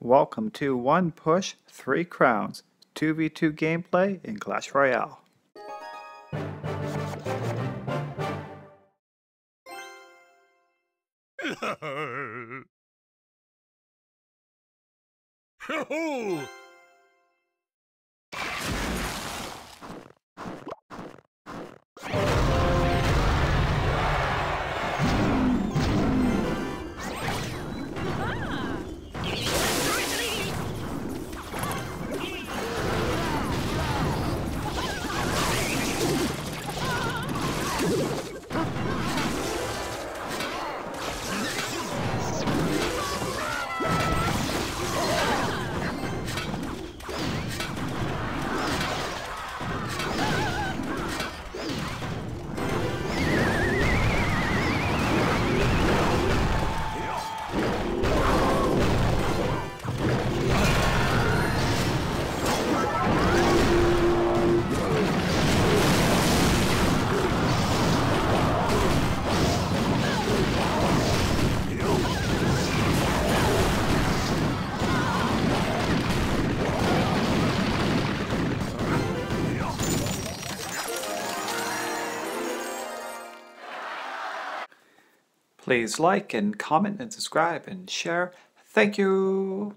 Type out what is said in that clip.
Welcome to One Push, Three Crowns 2v2 gameplay in Clash Royale. Please like and comment and subscribe and share. Thank you.